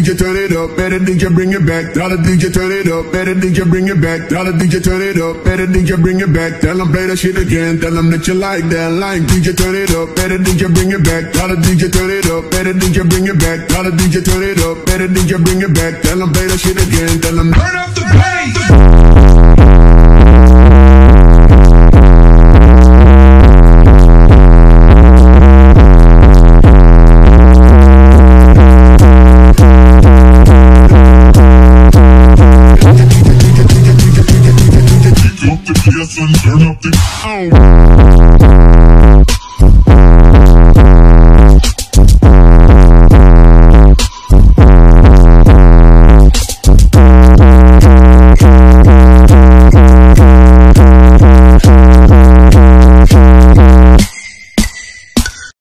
DJ turn it up, better DJ bring it back. Tell the DJ turn it up, better DJ bring it back. Tell the DJ turn it up, better DJ bring it back. Tell them play that shit again, tell them that you like that line. DJ turn it up, better DJ bring it back. Tell the DJ turn it up, better DJ bring it back. Tell the DJ turn it up, better DJ bring it back. Tell them play that shit again, tell them Turn up the bass. up the gas and turn up the... Ow!